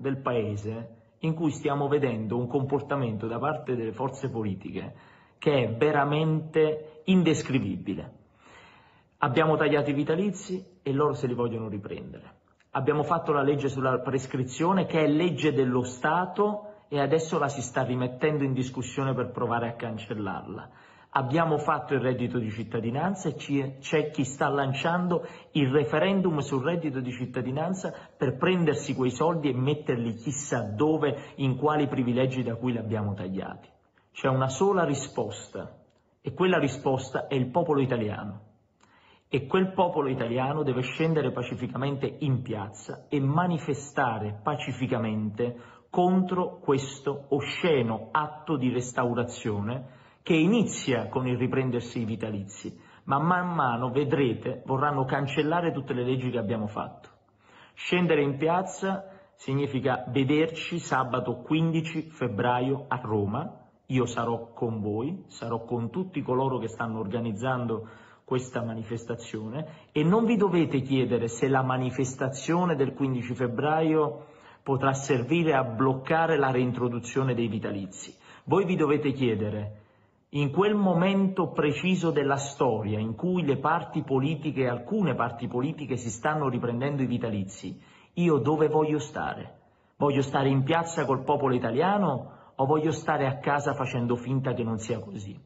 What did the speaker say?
del Paese in cui stiamo vedendo un comportamento da parte delle forze politiche che è veramente indescrivibile. Abbiamo tagliato i vitalizi e loro se li vogliono riprendere. Abbiamo fatto la legge sulla prescrizione che è legge dello Stato e adesso la si sta rimettendo in discussione per provare a cancellarla. Abbiamo fatto il reddito di cittadinanza e c'è chi sta lanciando il referendum sul reddito di cittadinanza per prendersi quei soldi e metterli chissà dove, in quali privilegi da cui li abbiamo tagliati. C'è una sola risposta e quella risposta è il popolo italiano. E quel popolo italiano deve scendere pacificamente in piazza e manifestare pacificamente contro questo osceno atto di restaurazione che inizia con il riprendersi i vitalizi, ma man mano, vedrete, vorranno cancellare tutte le leggi che abbiamo fatto. Scendere in piazza significa vederci sabato 15 febbraio a Roma, io sarò con voi, sarò con tutti coloro che stanno organizzando questa manifestazione e non vi dovete chiedere se la manifestazione del 15 febbraio potrà servire a bloccare la reintroduzione dei vitalizi. Voi vi dovete chiedere in quel momento preciso della storia in cui le parti politiche, alcune parti politiche si stanno riprendendo i vitalizi, io dove voglio stare? Voglio stare in piazza col popolo italiano o voglio stare a casa facendo finta che non sia così?